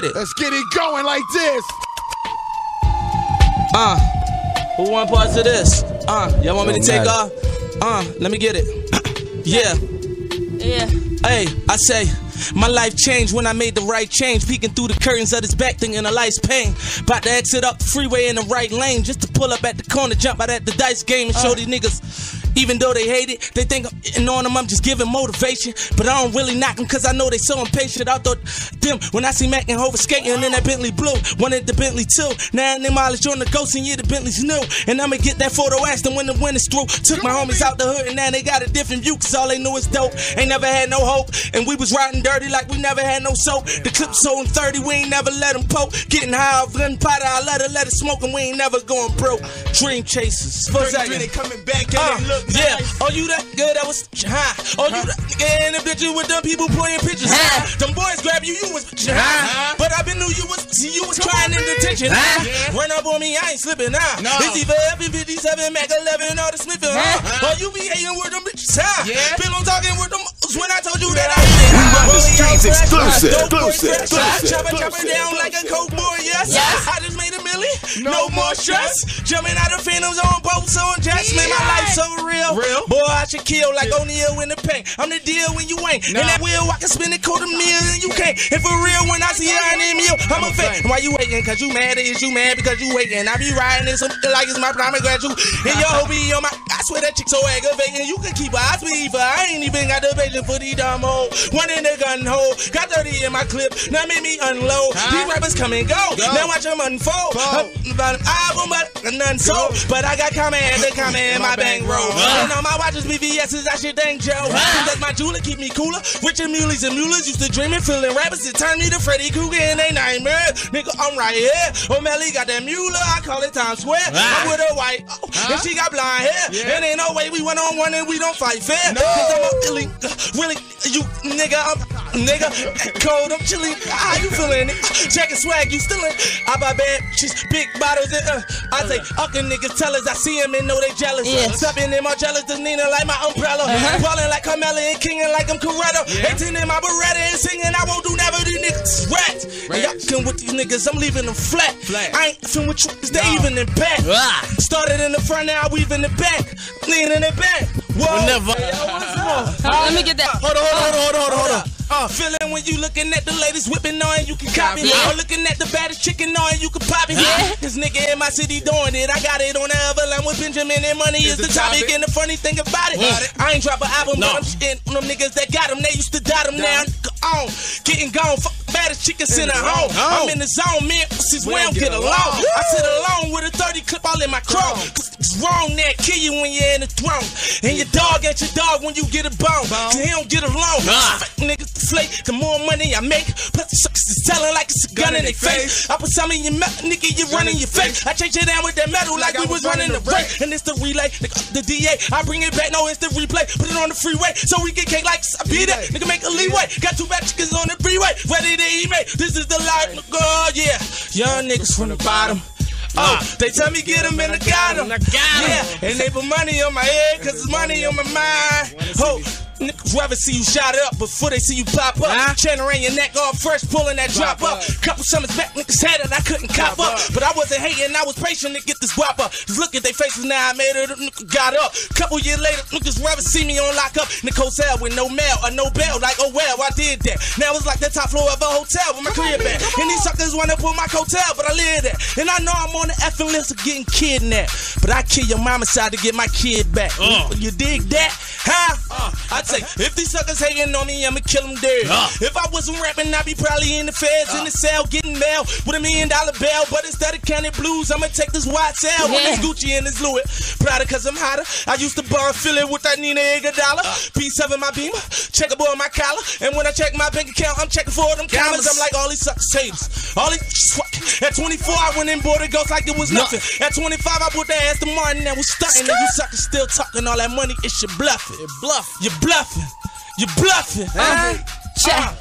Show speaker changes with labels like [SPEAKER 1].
[SPEAKER 1] get it.
[SPEAKER 2] Let's get it going like this.
[SPEAKER 1] Uh, who want parts of this? Uh, y'all want me to take off? Uh, let me get it. yeah.
[SPEAKER 3] Yeah.
[SPEAKER 1] Hey, I say, my life changed when I made the right change. Peeking through the curtains of this back, thinking of life's pain. About to exit up the freeway in the right lane, just to pull up at the corner, jump out at the dice game, and show these niggas. Even though they hate it, they think I'm on them, I'm just giving motivation. But I don't really knock them cause I know they so impatient. I thought them when I see Mac and Hover skating in that Bentley blue. Wanted the Bentley too. Now they mileage on the ghost and yeah, the Bentley's new. And I'ma get that photo asked them when the wind is through. Took my homies out the hood and now they got a different view cause all they knew is dope. Ain't never had no hope. And we was riding dirty like we never had no soap. The clip sold 30, we ain't never let them poke. Getting high off gunpowder, I let her let it smoke and we ain't never going broke. Dream chasers. First
[SPEAKER 4] They coming back and
[SPEAKER 1] uh,
[SPEAKER 4] they look
[SPEAKER 1] yeah. Oh, you that good? That was high. Oh, you that nigga in the picture with them people playing pictures high. Them boys grab you, you was high. But I been knew you was see, you was crying in detention. High. Run up on me, I ain't slipping now.
[SPEAKER 4] No.
[SPEAKER 1] It's either F57, Mac 11, or the Smithfield. Huh? Or you be hating with them bitches high.
[SPEAKER 4] Yeah.
[SPEAKER 1] Bill, I'm talking with them when I told you that I it.
[SPEAKER 2] We run the streets exclusive, exclusive,
[SPEAKER 1] fresh.
[SPEAKER 2] exclusive,
[SPEAKER 1] Chopper, chopper
[SPEAKER 2] exclusive,
[SPEAKER 1] down like a coke boy, yes.
[SPEAKER 3] Yes.
[SPEAKER 1] I just made a milli, no, more stress. Jumping out of phantoms on boats on jets, man, my life so real.
[SPEAKER 4] Real.
[SPEAKER 1] Boy, I should kill like O'Neal in the paint. I'm the deal when you ain't. And that wheel, I can spin it quarter million, you can't. And for real, when I see her in you, I'm a fake. Why you waiting? Cause you mad? Is you mad because you waiting? I be riding this like it's my prime graduate. And your hoe be on my. I swear that chick so aggravating. You can keep her. Speed for. I ain't even got the patience for these dumb hoes. One in the gun hole. Got 30 in my clip. Now make me unload. These rappers come and go. Now watch them unfold. An album, but none sold. But I got comment, they comment in my bank on my watches, VVS's, I should thank Joe. Cause my jeweler keep me cooler. Richard Milles and Muellers used to dream and feeling rappers. It turned me to Freddy Krueger and they nightmare. Nigga, I'm right here. O'Malley got that Mueller, I call it Times Square. I'm with a white, oh, and she got blonde hair. And ain't no way we went on one and we don't fight fair. Cause I'm a really, really, uh, you nigga, I'm nigga, cold, I'm chilly. How you feeling? Check swag, you stealing. I buy bad, she's big bottles and uh, I say, uckin' niggas tell us I see them and know they jealous.
[SPEAKER 3] Yeah.
[SPEAKER 1] Stepping in my jealous, the Nina like my umbrella. Ballin' like Carmelo and kingin' like I'm Coretta. 18 in my Beretta and singing, I won't do never these niggas rats. And y'all can with these niggas, I'm leaving them flat.
[SPEAKER 4] Flat.
[SPEAKER 1] I ain't fin with you, they even in back.
[SPEAKER 3] Ah.
[SPEAKER 1] Started in the front, now I weave in the back. Lean in the back. Whoa.
[SPEAKER 3] Never.
[SPEAKER 1] Hey, yo, what's up?
[SPEAKER 3] Let me get that.
[SPEAKER 1] Hold on, hold on, hold on, hold on, hold on. Uh, feeling when you looking at the ladies whipping on you can copy.
[SPEAKER 3] Yeah.
[SPEAKER 1] Or looking at the baddest chicken on you can pop it.
[SPEAKER 3] Yeah.
[SPEAKER 1] This nigga in my city doing it. I got it on the Everland with Benjamin and money is the topic. And the funny thing about it, I ain't drop an album, but I'm shitting on them niggas that got them. They used to dot them now. On, getting gone. Fuck the baddest chicken sitting home. I'm in the zone, man. Since we don't get along. I sit alone with a 30 clip all in my chrome. It's wrong that kill you when you're in the throne. And your dog ain't your dog when you get a bone. Cause he don't get along. Fake niggas flake. The more money I make, plus the suckers is telling like it's a gun in their face. I put some in your mouth, nigga, you running your face. I chase it down with that metal like we was running the race. And it's the relay, nigga, the DA. I bring it back, no, it's the replay. Put it on the freeway so we get cake like I beat it. Nigga, make a leeway. Got two bad chickens on the freeway, ready to eat me. This is the life, God, oh, yeah. Young niggas from the bottom. Oh, they tell me get 'em and I got 'em. Yeah, and they put money on my head cause it's money on my mind. Oh, niggas rather see you shot up before they see you pop up. Chain around your neck off first, pulling that drop up. Couple summers back, niggas had it, I couldn't cop up. But I wasn't hating, I was patient to get this guap up. Just look at their faces now, I made it, nigga got up. Couple years later, niggas rather see me on lock up. Nicole cell with no mail or no bail. Like, oh well, I did that. Now it's like the top floor of a hotel with my crib at. And these suckers wanna pull my hotel, but I live there. And I know I'm on the effing list of getting kidnapped. But I kill your mama side to get my kid back. You dig that? Huh? I'd say, if these suckers hating on me, I'ma kill them dead. If I wasn't rapping, I'd be probably in the feds, in the cell, getting mail with a million dollar bail. But instead of counting blues, I'ma take this white cell with this Gucci and this Louis. Prada cause I'm hotter. I used to borrow Philly with that Nina Iguodala. P7 my beamer, check on my collar. And when I check my bank account, I'm checking for them commas. I'm like all these suckers haters. All these at 24, I went in border ghost like it was nothing. At 25, I put that ass to Martin that was stunting. And you suckers still talking all that money. It's your bluffing.
[SPEAKER 4] Bluff.
[SPEAKER 1] You're bluffing. You're bluffing.
[SPEAKER 3] Check. Ah.